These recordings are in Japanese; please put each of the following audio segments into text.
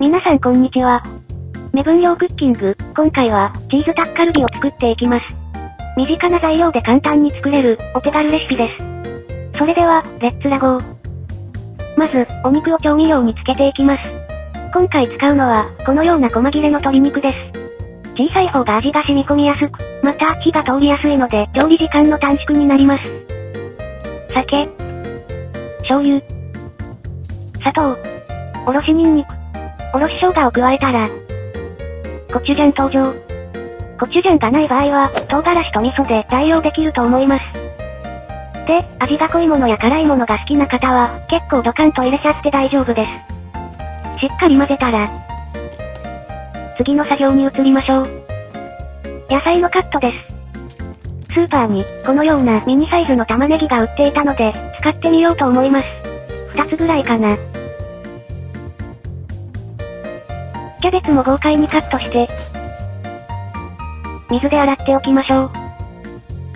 皆さんこんにちは。目分量クッキング、今回は、チーズタッカルビを作っていきます。身近な材料で簡単に作れる、お手軽レシピです。それでは、レッツラゴー。まず、お肉を調味料につけていきます。今回使うのは、このような細切れの鶏肉です。小さい方が味が染み込みやすく、また火が通りやすいので、調理時間の短縮になります。酒、醤油、砂糖、おろしニンニク、おろし生姜を加えたら、コチュジャン登場。コチュジャンがない場合は、唐辛子と味噌で代用できると思います。で、味が濃いものや辛いものが好きな方は、結構ドカンと入れちゃって大丈夫です。しっかり混ぜたら、次の作業に移りましょう。野菜のカットです。スーパーに、このようなミニサイズの玉ねぎが売っていたので、使ってみようと思います。二つぐらいかな。キャベツも豪快にカットして、水で洗っておきましょう。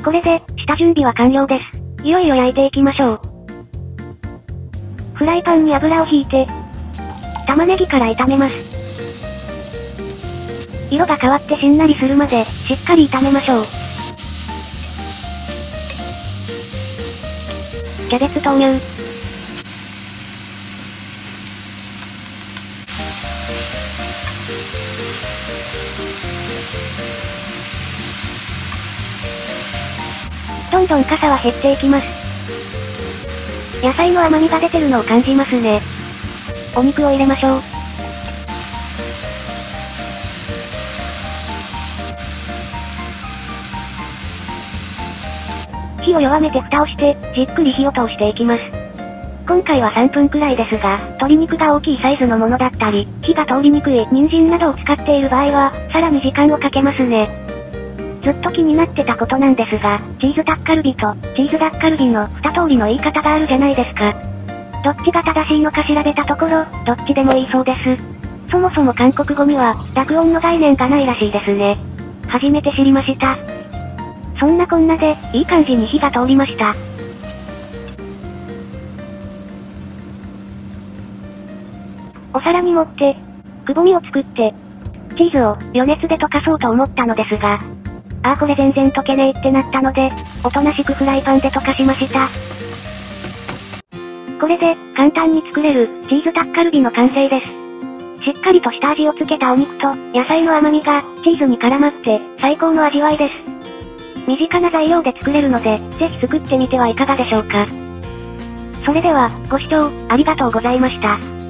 これで、下準備は完了です。いよいよ焼いていきましょう。フライパンに油を引いて、玉ねぎから炒めます。色が変わってしんなりするまで、しっかり炒めましょう。キャベツ投入。んどん傘は減っていきます。野菜の甘みが出てるのを感じますね。お肉を入れましょう。火を弱めて蓋をして、じっくり火を通していきます。今回は3分くらいですが、鶏肉が大きいサイズのものだったり、火が通りにくい人参などを使っている場合は、さらに時間をかけますね。ずっと気になってたことなんですが、チーズタッカルビと、チーズダッカルビの二通りの言い方があるじゃないですか。どっちが正しいのか調べたところ、どっちでもいいそうです。そもそも韓国語には、濁音の概念がないらしいですね。初めて知りました。そんなこんなで、いい感じに火が通りました。お皿に盛って、くぼみを作って、チーズを余熱で溶かそうと思ったのですが、あーこれ全然溶けねえってなったので、おとなしくフライパンで溶かしました。これで、簡単に作れる、チーズタッカルビの完成です。しっかりとした味をつけたお肉と、野菜の甘みが、チーズに絡まって、最高の味わいです。身近な材料で作れるので、ぜひ作ってみてはいかがでしょうか。それでは、ご視聴、ありがとうございました。